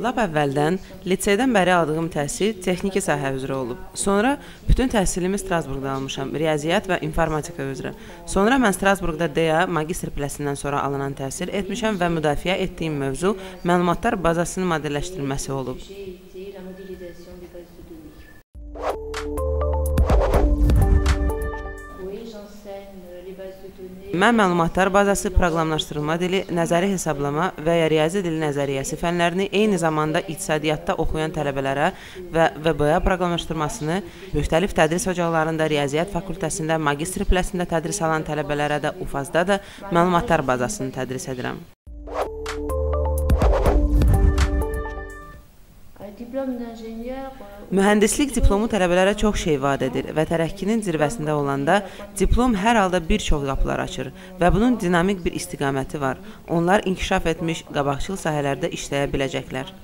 Lap əvvəldən liseydən bəri aldığım təhsil texniki sahə üzrə olub. Sonra bütün təhsilimi Strasburqda almışam, riyaziyyat və informatika üzrə. Sonra mən Strasburqda DA magistr pilləsindən sonra alınan təhsil etmişəm və müdafiə etdiyim mövzu məlumatlar bazasının modelləşdirilməsi olub. Mən məlumatlar bazası, proqramlaşdırılma dili, nəzəri hesablama və ya riyazi dil nəzəriyyəsi fənlərini eyni zamanda iqtisadiyyatda oxuyan tələbələrə və VBA proqramlaşdırmasını müxtəlif tədris ocaqlarında, Riyaziyyat fakültəsində, magistr pilləsində tədris alan tələbələrə də UFAZ-da da məlumatlar bazasını tədris edirəm. Mühəndislik diplomu tələbələrə çox şey vaad edir və tərəqqinin zirvəsində olanda diplom hər halda bir çox qapılar açır və bunun dinamik bir istiqaməti var. Onlar inkişaf etmiş qabaqcıl sahələrdə işləyə biləcəklər.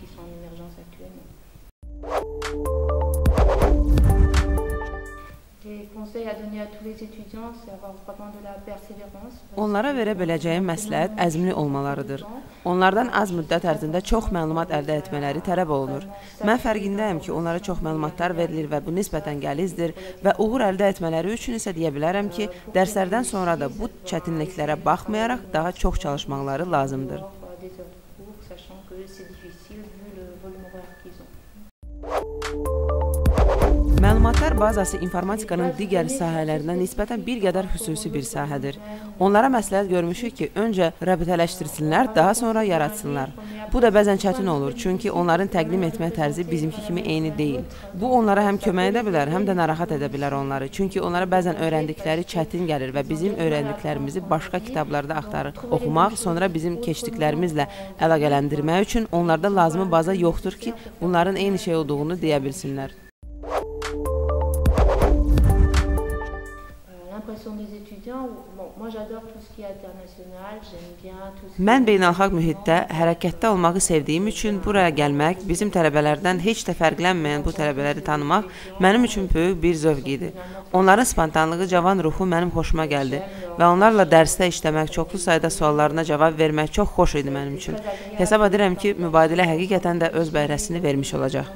Onlara verə biləcəyim məsləhət əzmli olmalarıdır. Onlardan az müddət ərzində çox məlumat əldə etmələri tələb olunur. Mən fərqindəyəm ki, onlara çox məlumatlar verilir və bu nisbətən qəlizdir və uğur əldə etmələri üçün isə deyə bilərəm ki, dərslərdən sonra da bu çətinliklərə baxmayaraq daha çox çalışmaları lazımdır. Məlumatlar bazası informatikanın digər sahələrinə nisbətən bir qədər xüsusi bir sahədir. Onlara məsləhət görmüşük ki, öncə rabitələşdirsinlər, daha sonra yaratsınlar. Bu da bəzən çətin olur, çünki onların təqdim etmə tərzi bizimki kimi eyni deyil. Bu onlara həm kömək edə bilər, həm də narahat edə bilər onları. Çünki onlara bəzən öyrəndikləri çətin gəlir və bizim öyrəndiklərimizi başqa kitablarda axtarır oxumaq, sonra bizim keçdiklərimizlə əlaqələndirmək üçün onlarda lazımi baza yoxdur ki, bunların eyni şey olduğunu deyə bilsinlər. Mən beynəlxalq mühitdə hərəkətdə olmağı sevdiyim üçün buraya gəlmək, bizim tələbələrdən heç də fərqlənməyən bu tələbələri tanımaq mənim üçün böyük bir zövq idi. Onların spontanlığı, cavan ruhu mənim xoşuma gəldi və onlarla dərsdə işləmək, çoxlu sayda suallarına cavab vermək çox xoş idi mənim üçün. Hesab edirəm ki, mübadilə həqiqətən də öz bəhrəsini vermiş olacaq.